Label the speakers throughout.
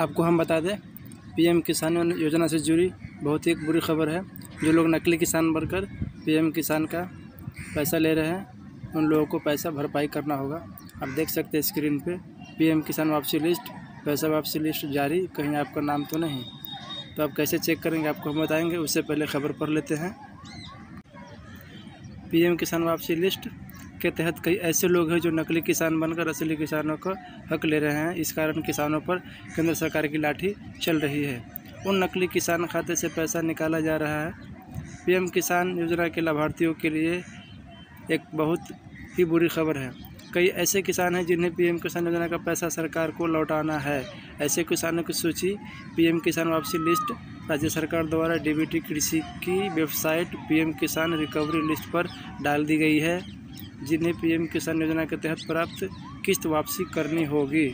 Speaker 1: आपको हम बता दें, पीएम किसान योजना से जुड़ी बहुत ही एक बुरी खबर है। जो लोग नकली किसान बनकर पीएम किसान का पैसा ले रहे हैं, उन लोगों को पैसा भरपाई करना होगा। आप देख सकते हैं स्क्रीन पे, पीएम किसान वापसी लिस्ट, पैसा वापसी लिस्ट जारी, कहीं आपका नाम तो नहीं। तो आप कैसे चेक करेंगे, आपको हम बताएँगे, उससे पहले खबर पढ़ लेते हैं। पीएम किसान वापसी लिस्ट के तहत कई ऐसे लोग हैं जो नकली किसान बनकर, असली किसानों का हक ले रहे हैं। इस कारण किसानों पर केंद्र सरकार की लाठी चल रही है। उन नकली किसान खाते से पैसा निकाला जा रहा है। पीएम किसान योजना के लाभार्थियों के लिए एक बहुत ही बुरी खबर है। कई ऐसे किसान हैं जिन्हें पीएम किसान योजना का पैसा सरकार को लौटाना है। ऐसे किसानों की सूची पीएम किसान वापसी लिस्ट, राज्य सरकार द्वारा डीबीटी कृषि की website, PM Kisan recovery list पर डाल दी गई है। जिन्हें पीएम किसान योजना के तहत प्राप्त किस्त वापसी करनी होगी।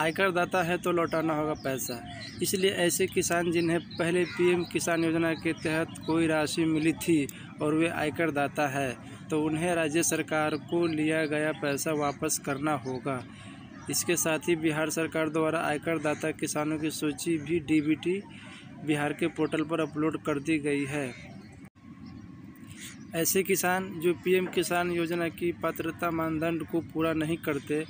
Speaker 1: आयकर दाता है तो लौटाना होगा पैसा। इसलिए ऐसे किसान जिन्हें पहले पीएम किसान योजना के तहत कोई राशि मिली थी और वे आयकर दाता है तो उन्हें राज्य सरकार को लिया गया पैसा वापस करना होगा। इसके साथ ही बिहार सरकार द्वारा आयकर दाता किसानों की सूची भी डीबीटी बिहार के पोर्टल पर अपलोड कर दी गई है। ऐसे किसान जो पीएम किसान योजना की पात्रता मानदंड को पूरा नहीं करते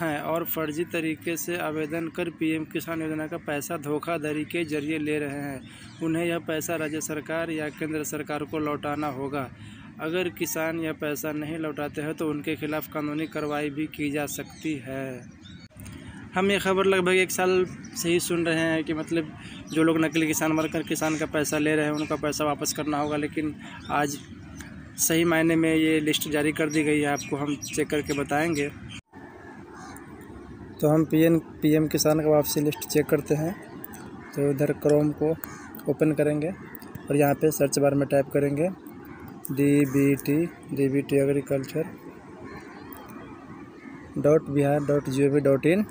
Speaker 1: हैं और फर्जी तरीके से आवेदन कर पीएम किसान योजना का पैसा धोखाधड़ी के ज़रिए ले रहे हैं, उन्हें यह पैसा राज्य सरकार या केंद्र सरकार को लौटाना होगा। अगर किसान यह पैसा नहीं लौटाते हैं तो उनके खिलाफ कानूनी कार्रवाई भी की जा सकती है। हम ये खबर लगभग एक साल से ही सुन रहे हैं कि मतलब जो लोग नकली किसान बनकर किसान का पैसा ले रहे हैं, उनका पैसा वापस करना होगा, लेकिन आज सही मायने में ये लिस्ट जारी कर दी गई है, आपको हम चेक करके बताएँगे। तो हम पीएम पीएम किसान का वापसी लिस्ट चेक करते हैं। तो इधर क्रोम को ओपन करेंगे और यहाँ पे सर्च बार में टाइप करेंगे D B T D B T agriculture dot Bihar dot G O V dot in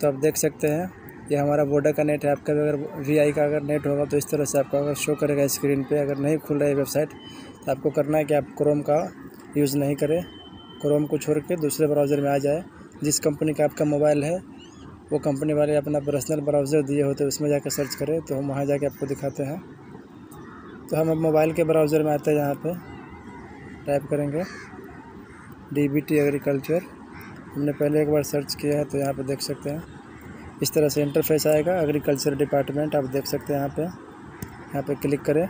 Speaker 1: तो आप देख सकते हैं ये हमारा वोडा का नेट है। आपका अगर वी आई का अगर नेट होगा तो इस तरह से आपका अगर शो करेगा स्क्रीन पे। अगर नहीं खुल रहा है वेबसाइट तो आपको करना है कि आप क्रोम का यूज़ नहीं करें। क्रोम को छोड़ के दूसरे ब्राउज़र में आ जाए। जिस कंपनी का आपका मोबाइल है, वो कंपनी वाले अपना पर्सनल ब्राउज़र दिए होते हैं, उसमें जाकर सर्च करें तो हम वहाँ जाके आपको दिखाते हैं। तो हम अब मोबाइल के ब्राउज़र में आते हैं यहाँ पे। टाइप करेंगे डी बी टी एग्रीकल्चर हमने पहले एक बार सर्च किया है तो यहाँ पर देख सकते हैं। इस तरह से इंटरफेस आएगा। एग्रीकल्चर डिपार्टमेंट आप देख सकते हैं यहाँ पे। यहाँ पे क्लिक करें।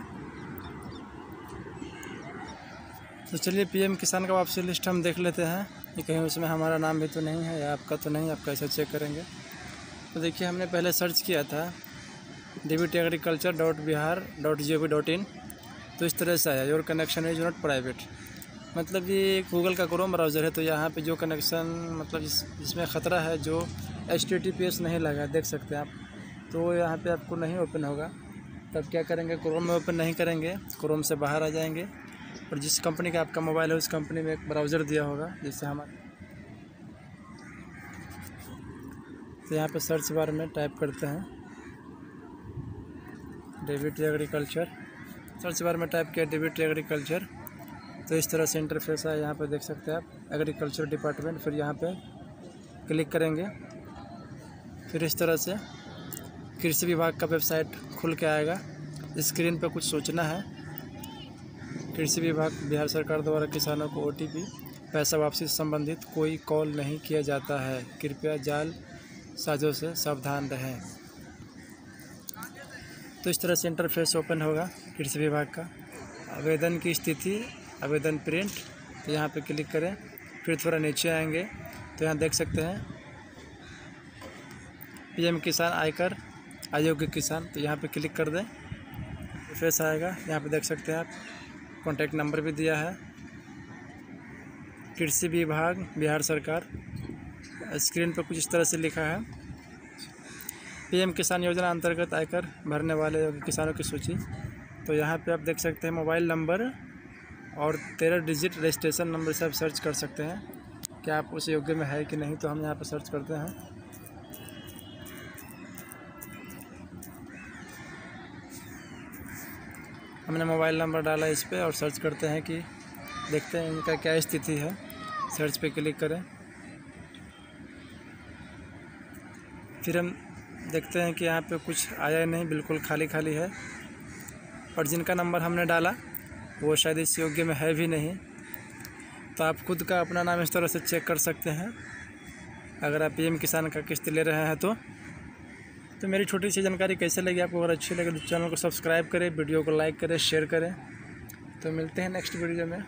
Speaker 1: तो चलिए पीएम किसान का वापसी लिस्ट हम देख लेते हैं। कि कहीं उसमें हमारा नाम भी तो नहीं है या आपका तो नहीं, आप कैसे चेक करेंगे? तो देखिए, हमने पहले सर्च किया था। D B T agriculture dot Bihar dot G O V dot in तो इस तरह से आया। Your connection is not private मतलब ये गूगल का क्रोम ब्राउज़र है तो यहाँ पे जो कनेक्शन मतलब इस इसमें ख़तरा है, जो एच नहीं लगा, देख सकते हैं आप। तो यहाँ पे आपको नहीं ओपन होगा। तब क्या करेंगे क्रोम में ओपन नहीं करेंगे क्रोम से बाहर आ जाएँगे। और जिस कंपनी का आपका मोबाइल है, उस कंपनी में एक ब्राउज़र दिया होगा, जिससे हमारे तो यहाँ पे सर्च बार में टाइप करते हैं। डेबिट एग्रीकल्चर सर्च बार में टाइप किया डेबिट एग्रीकल्चर तो इस तरह से इंटरफेस है, यहाँ पे देख सकते हैं आप। एग्रीकल्चर डिपार्टमेंट फिर यहाँ पे क्लिक करेंगे। फिर इस तरह से कृषि विभाग का वेबसाइट खुल के आएगा। स्क्रीन पर कुछ सोचना है। कृषि विभाग, बिहार सरकार द्वारा किसानों को ओटीपी पैसा वापसी से संबंधित कोई कॉल नहीं किया जाता है। कृपया जाल साजों से सावधान रहें। तो इस तरह से इंटरफेस ओपन होगा कृषि विभाग का। आवेदन की स्थिति, आवेदन प्रिंट तो यहाँ पे क्लिक करें। फिर थोड़ा नीचे आएँगे। तो यहाँ देख सकते हैं पीएम किसान आयकर अयोग्य किसान तो यहाँ पे क्लिक कर दें। फेस आएगा, यहाँ पे देख सकते हैं आप कॉन्टैक्ट नंबर भी दिया है। कृषि विभाग, बिहार सरकार स्क्रीन पर कुछ इस तरह से लिखा है। पीएम किसान योजना अंतर्गत आयकर भरने वाले किसानों की सूची। तो यहाँ पे आप देख सकते हैं मोबाइल नंबर और तेरह डिजिट रजिस्ट्रेशन नंबर से आप सर्च कर सकते हैं क्या आप उस योग्य में है कि नहीं तो हम यहाँ पर सर्च करते हैं। हमने मोबाइल नंबर डाला इस पर और सर्च करते हैं कि देखते हैं इनका क्या स्थिति है। सर्च पे क्लिक करें। फिर हम देखते हैं कि यहाँ पे कुछ आया नहीं, बिल्कुल खाली खाली है। और जिनका नंबर हमने डाला, वो शायद इस योग्य में है भी नहीं। तो आप खुद का अपना नाम इस तरह से चेक कर सकते हैं। अगर आप पीएम किसान का किस्त ले रहे हैं तो। तो मेरी छोटी सी जानकारी कैसे लगी आपको? अगर अच्छी लगे तो चैनल को सब्सक्राइब करें, वीडियो को लाइक करें, शेयर करें। तो मिलते हैं नेक्स्ट वीडियो में।